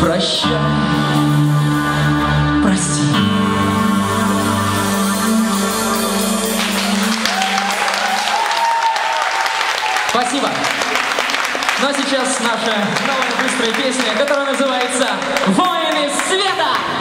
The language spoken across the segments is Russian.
Прощай, прости. Спасибо. Ну а сейчас наша новая быстрая песня, которая называется «Воины света».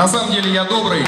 На самом деле я добрый.